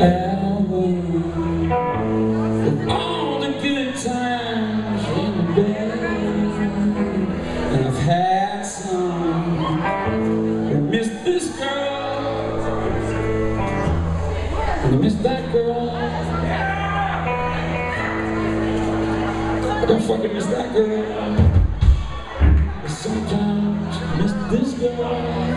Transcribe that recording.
and all the good times in bed. And I've had some and missed this girl and I missed that girl. I don't fucking miss that girl. Sometimes I miss this girl.